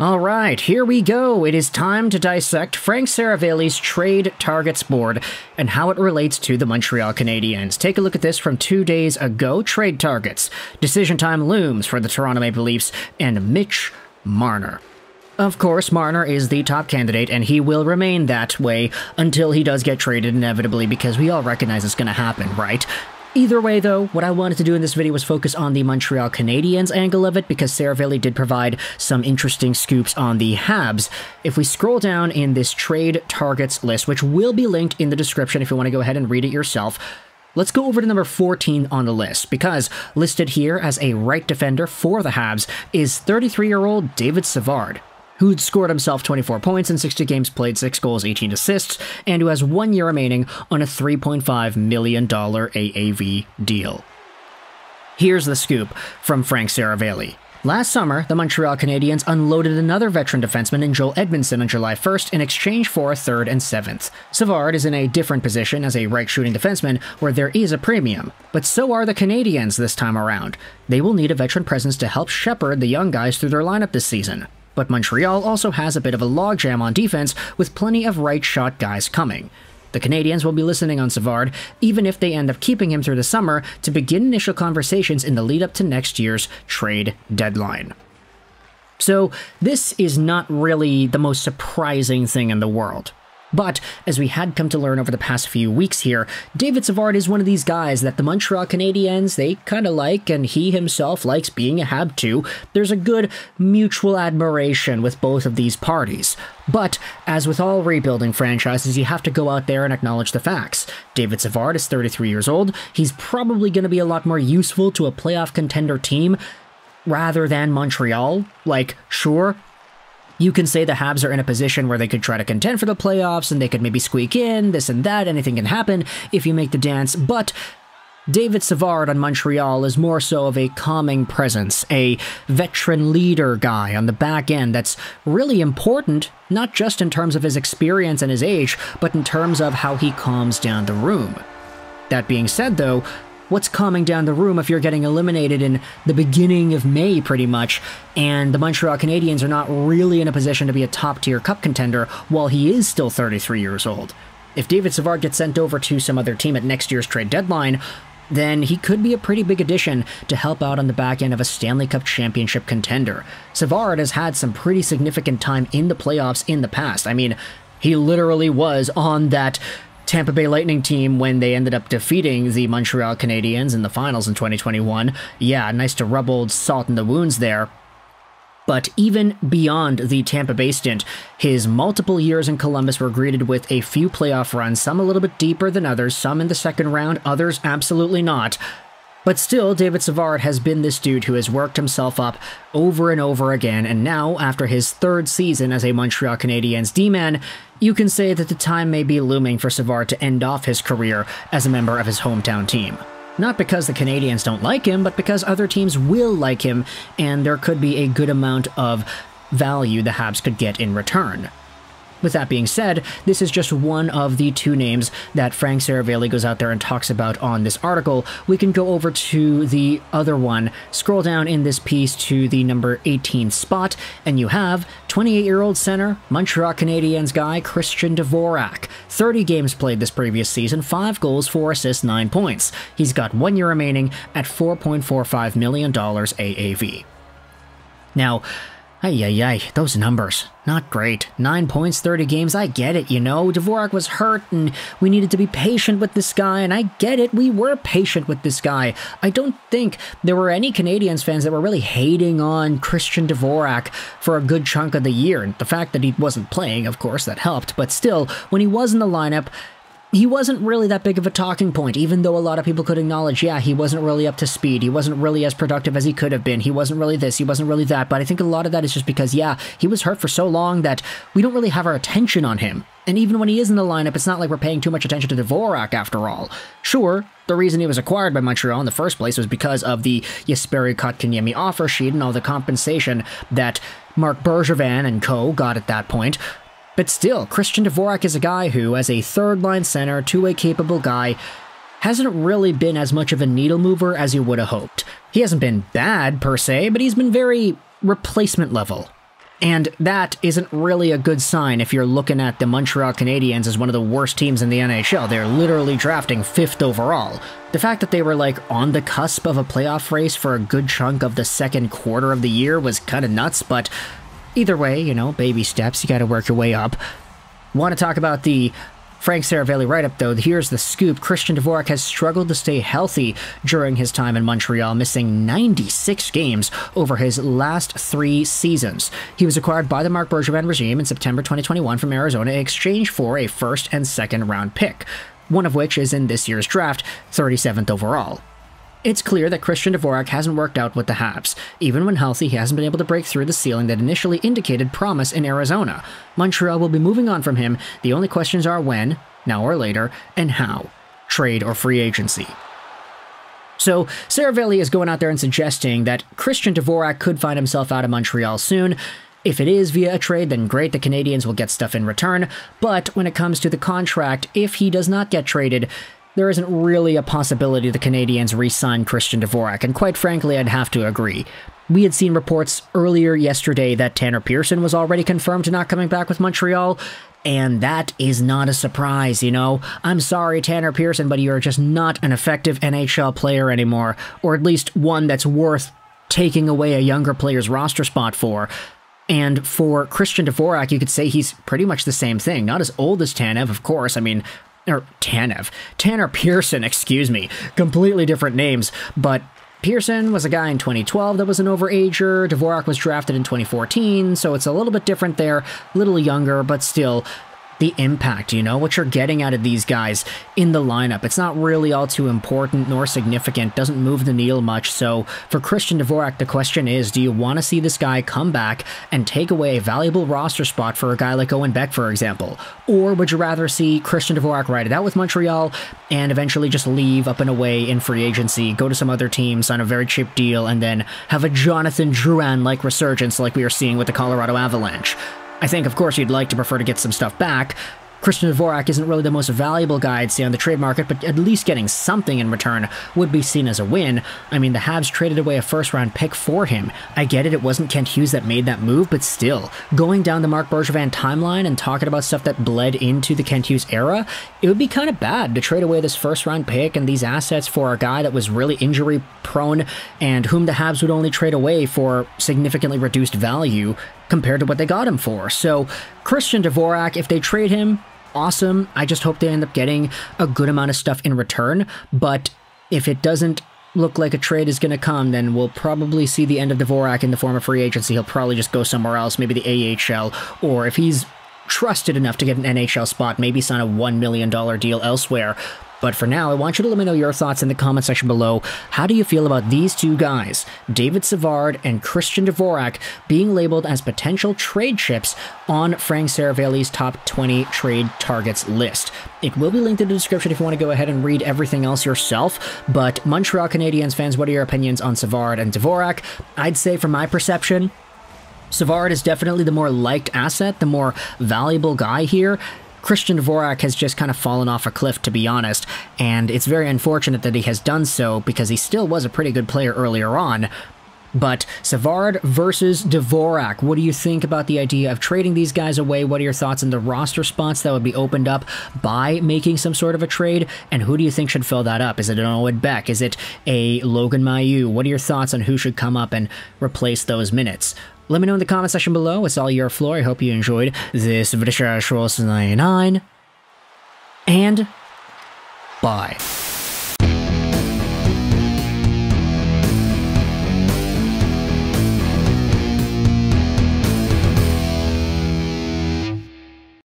All right, here we go. It is time to dissect Frank Seravalli's trade targets board and how it relates to the Montreal Canadiens. Take a look at this from two days ago. Trade targets. Decision time looms for the Toronto Maple Leafs and Mitch Marner. Of course, Marner is the top candidate, and he will remain that way until he does get traded inevitably, because we all recognize it's going to happen, right? Either way, though, what I wanted to do in this video was focus on the Montreal Canadiens angle of it because Seravalli did provide some interesting scoops on the Habs. If we scroll down in this trade targets list, which will be linked in the description if you want to go ahead and read it yourself, Let's go over to number 14 on the list, because listed here as a right defender for the Habs is 33 year old David Savard who'd scored himself 24 points in 60 games played, 6 goals, 18 assists, and who has one year remaining on a $3.5 million AAV deal. Here's the scoop from Frank Seravalli. Last summer, the Montreal Canadiens unloaded another veteran defenseman in Joel Edmundson on July 1st in exchange for a third and seventh. Savard is in a different position as a right shooting defenseman where there is a premium, but so are the Canadiens this time around. They will need a veteran presence to help shepherd the young guys through their lineup this season. But Montreal also has a bit of a logjam on defense with plenty of right shot guys coming. The Canadiens will be listening on Savard, even if they end up keeping him through the summer to begin initial conversations in the lead up to next year's trade deadline. So, this is not really the most surprising thing in the world. But, as we had come to learn over the past few weeks here, David Savard is one of these guys that the Montreal Canadiens, they kind of like, and he himself likes being a Hab too. There's a good mutual admiration with both of these parties. But, as with all rebuilding franchises, you have to go out there and acknowledge the facts. David Savard is 33 years old, he's probably going to be a lot more useful to a playoff contender team rather than Montreal. Like, sure, you can say the Habs are in a position where they could try to contend for the playoffs and they could maybe squeak in, this and that, anything can happen if you make the dance, but David Savard on Montreal is more so of a calming presence, a veteran leader guy on the back end that's really important, not just in terms of his experience and his age, but in terms of how he calms down the room. That being said, though, what's calming down the room if you're getting eliminated in the beginning of May, pretty much, and the Montreal Canadiens are not really in a position to be a top tier cup contender while he is still 33 years old. If David Savard gets sent over to some other team at next year's trade deadline, then he could be a pretty big addition to help out on the back end of a Stanley Cup championship contender. Savard has had some pretty significant time in the playoffs in the past. I mean, he literally was on that Tampa Bay Lightning team when they ended up defeating the Montreal Canadiens in the finals in 2021. Yeah, nice to rub old salt in the wounds there. But even beyond the Tampa Bay stint, his multiple years in Columbus were greeted with a few playoff runs, some a little bit deeper than others, some in the second round, others absolutely not. But still, David Savard has been this dude who has worked himself up over and over again, and now, after his third season as a Montreal Canadiens D-man, you can say that the time may be looming for Savard to end off his career as a member of his hometown team. Not because the Canadiens don't like him, but because other teams will like him, and there could be a good amount of value the Habs could get in return. With that being said, this is just one of the two names that Frank Seravalli goes out there and talks about on this article. We can go over to the other one, scroll down in this piece to the number 18 spot, and you have 28-year-old center, Montreal Canadiens guy Christian Dvorak. 30 games played this previous season, 5 goals, 4 assists, 9 points. He's got one year remaining at $4.45 million AAV. Now, Ay, ay, ay, those numbers. Not great. 9 points, 30 games, I get it, you know. Dvorak was hurt, and we needed to be patient with this guy, and I get it, we were patient with this guy. I don't think there were any Canadiens fans that were really hating on Christian Dvorak for a good chunk of the year. And the fact that he wasn't playing, of course, that helped, but still, when he was in the lineup, he wasn't really that big of a talking point, even though a lot of people could acknowledge, yeah, he wasn't really up to speed. He wasn't really as productive as he could have been. He wasn't really this, he wasn't really that. But I think a lot of that is just because, yeah, he was hurt for so long that we don't really have our attention on him. And even when he is in the lineup, it's not like we're paying too much attention to Dvorak after all. Sure, the reason he was acquired by Montreal in the first place was because of the Jesperi Kotkaniemi offer sheet and all the compensation that Marc Bergevin and co. got at that point. But still, Christian Dvorak is a guy who, as a third line center, two way capable guy, hasn't really been as much of a needle mover as you would have hoped. He hasn't been bad per se, but he's been very replacement level. And that isn't really a good sign if you're looking at the Montreal Canadiens as one of the worst teams in the NHL. They're literally drafting fifth overall. The fact that they were like on the cusp of a playoff race for a good chunk of the second quarter of the year was kind of nuts, but either way, you know, baby steps, you gotta work your way up. Want to talk about the Frank Seravalli write up, though, here's the scoop. Christian Dvorak has struggled to stay healthy during his time in Montreal, missing 96 games over his last three seasons. He was acquired by the Marc Bergevin regime in September 2021 from Arizona in exchange for a first and second round pick, one of which is in this year's draft, 37th overall. It's clear that Christian Dvorak hasn't worked out with the Habs. Even when healthy, he hasn't been able to break through the ceiling that initially indicated promise in Arizona. Montreal will be moving on from him. The only questions are when, now or later, and how. Trade or free agency. So, Seravalli is going out there and suggesting that Christian Dvorak could find himself out of Montreal soon. If it is via a trade, then great, the Canadiens will get stuff in return. But when it comes to the contract, if he does not get traded, there isn't really a possibility the Canadiens re sign Christian Dvorak, and quite frankly, I'd have to agree. We had seen reports earlier yesterday that Tanner Pearson was already confirmed to not coming back with Montreal, and that is not a surprise, you know? I'm sorry, Tanner Pearson, but you're just not an effective NHL player anymore, or at least one that's worth taking away a younger player's roster spot for. And for Christian Dvorak, you could say he's pretty much the same thing. Not as old as Tanev, of course. I mean, or Tanev, Tanner Pearson, excuse me, completely different names, but Pearson was a guy in 2012 that was an overager. Dvorak was drafted in 2014, so it's a little bit different there, a little younger, but still the impact, you know, what you're getting out of these guys in the lineup. It's not really all too important nor significant, doesn't move the needle much. So for Christian Dvorak, the question is do you want to see this guy come back and take away a valuable roster spot for a guy like Owen Beck, for example? Or would you rather see Christian Dvorak ride it out with Montreal and eventually just leave up and away in free agency, go to some other team, sign a very cheap deal, and then have a Jonathan Drouin like resurgence like we are seeing with the Colorado Avalanche? I think, of course, you'd like to prefer to get some stuff back. Christian Dvorak isn't really the most valuable guy I'd say on the trade market, but at least getting something in return would be seen as a win. I mean, the Habs traded away a first round pick for him. I get it, it wasn't Kent Hughes that made that move, but still, going down the Marc Bergevin timeline and talking about stuff that bled into the Kent Hughes era, it would be kind of bad to trade away this first round pick and these assets for a guy that was really injury prone and whom the Habs would only trade away for significantly reduced value compared to what they got him for. So, Christian Dvorak, if they trade him, awesome. I just hope they end up getting a good amount of stuff in return. But if it doesn't look like a trade is going to come, then we'll probably see the end of Dvorak in the form of free agency. He'll probably just go somewhere else, maybe the AHL, or if he's trusted enough to get an NHL spot, maybe sign a $1 million deal elsewhere. But for now, I want you to let me know your thoughts in the comment section below. How do you feel about these two guys, David Savard and Christian Dvorak, being labeled as potential trade chips on Frank Seravalli's top 20 trade targets list? It will be linked in the description if you want to go ahead and read everything else yourself. But Montreal Canadiens fans, what are your opinions on Savard and Dvorak? I'd say, from my perception, Savard is definitely the more liked asset, the more valuable guy here. Christian Dvorak has just kind of fallen off a cliff, to be honest, and it's very unfortunate that he has done so because he still was a pretty good player earlier on. But Savard versus Dvorak, what do you think about the idea of trading these guys away? What are your thoughts on the roster spots that would be opened up by making some sort of a trade? And who do you think should fill that up? Is it an Owen Beck? Is it a Logan Mailloux? What are your thoughts on who should come up and replace those minutes? Let me know in the comment section below. It's all your floor. I hope you enjoyed this video 99. And bye.